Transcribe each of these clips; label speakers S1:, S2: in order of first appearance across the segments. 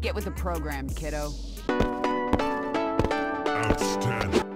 S1: Get with the program, kiddo.
S2: Outstanding.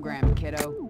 S1: program, kiddo.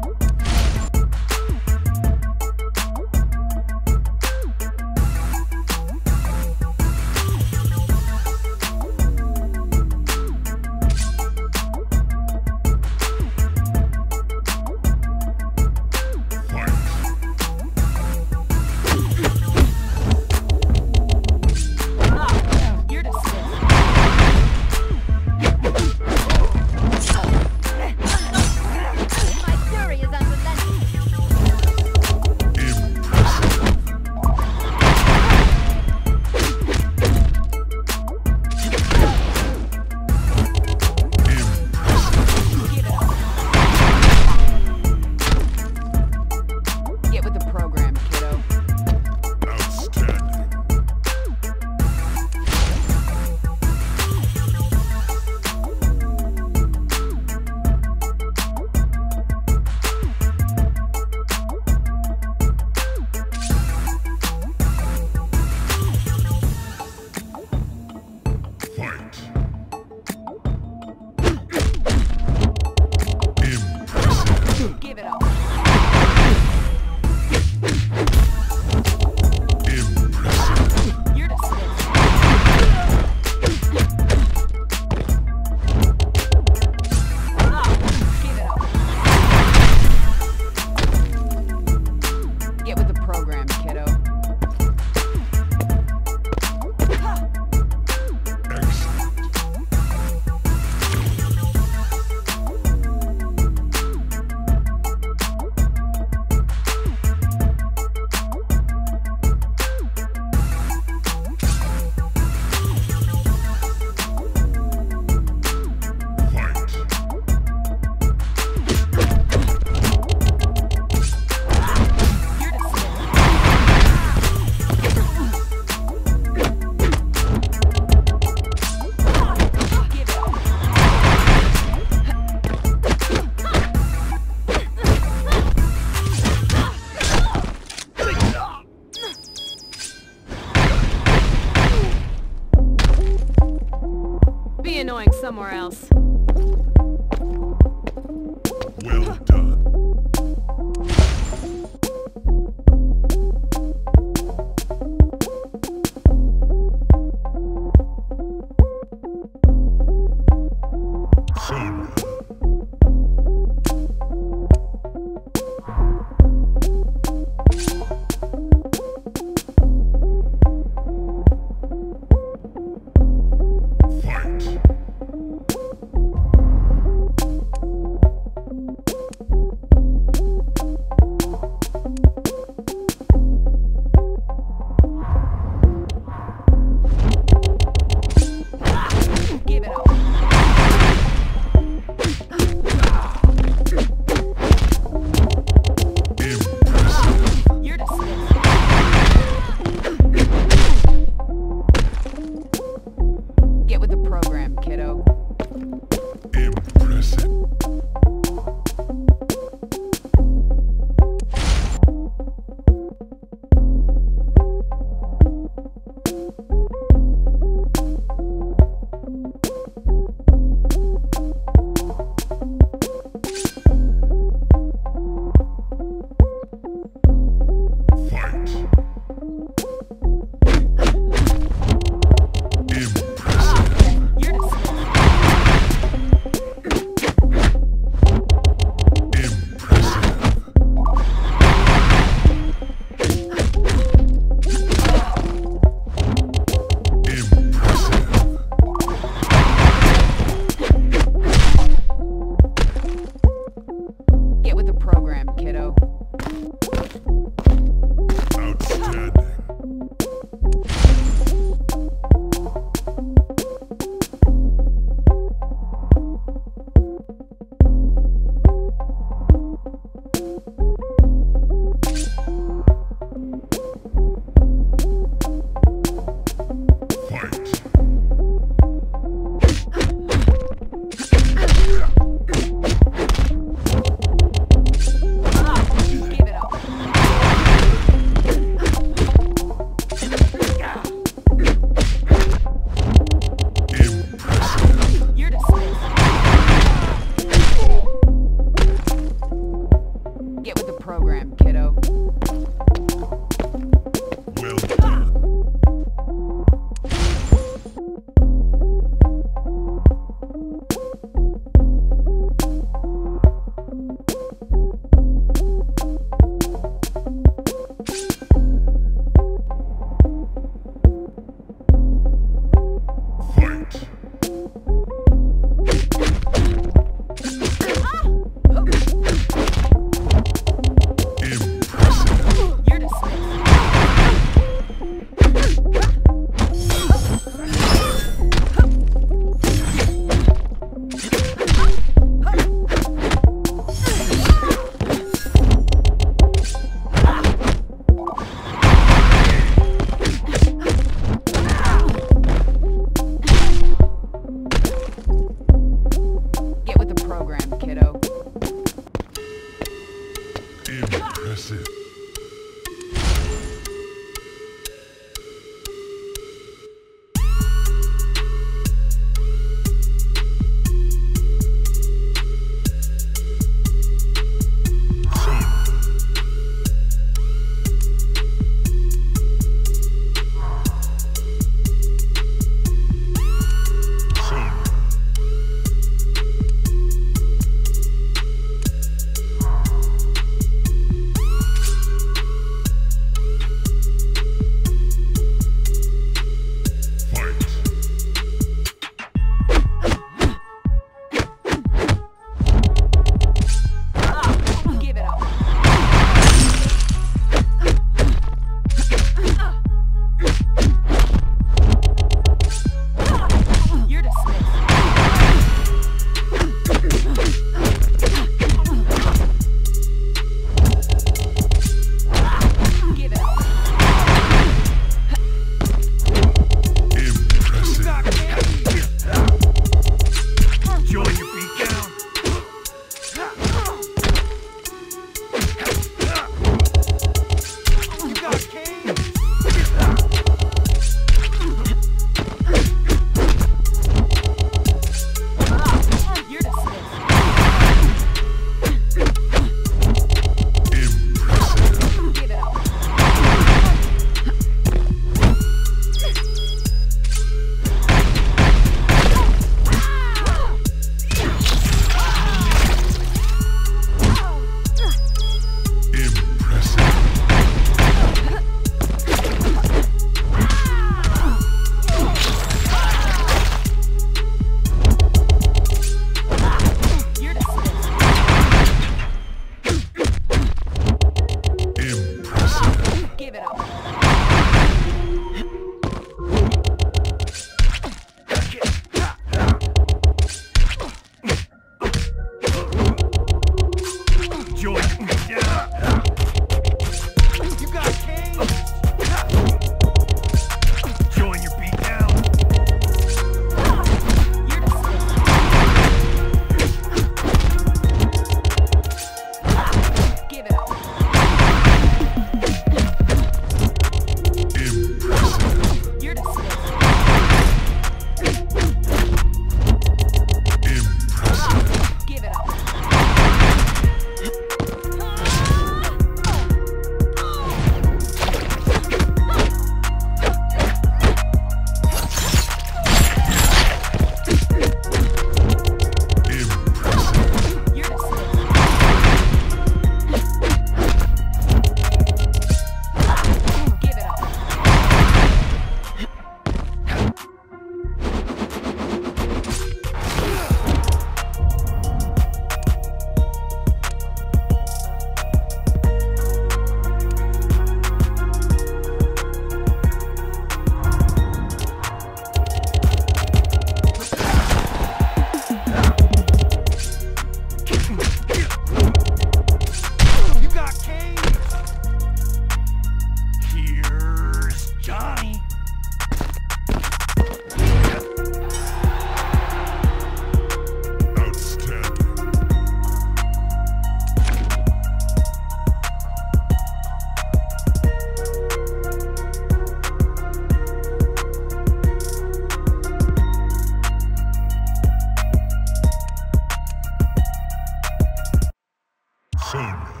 S2: sin.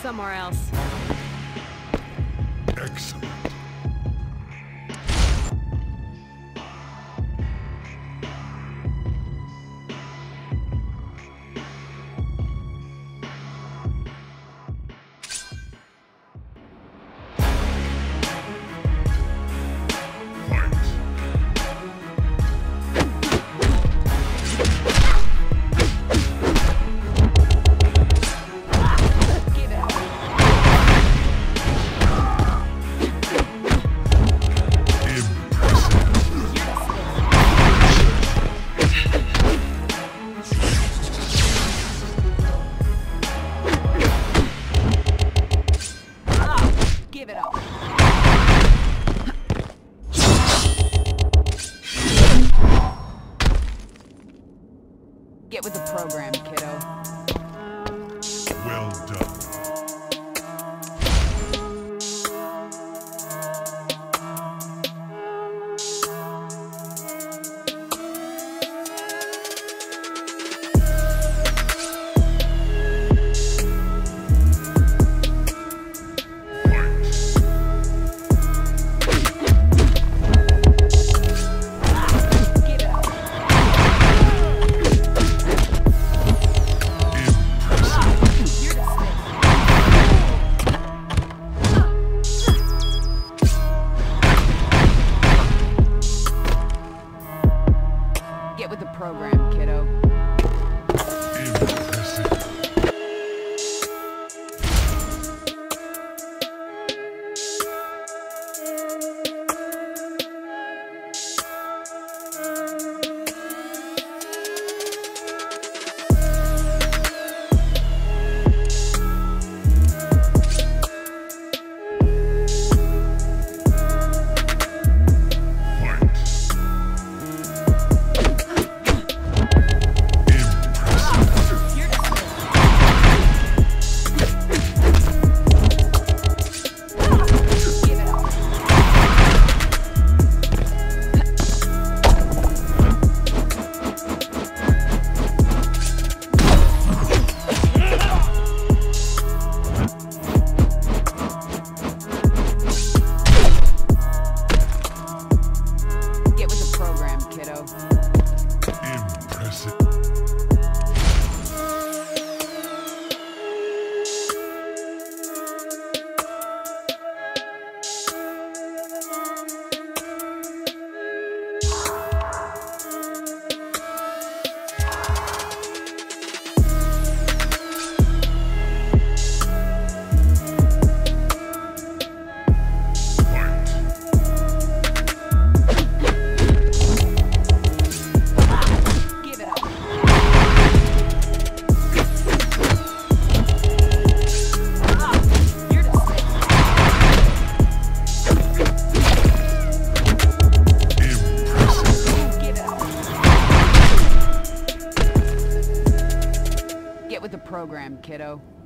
S1: Somewhere else. Kiddo.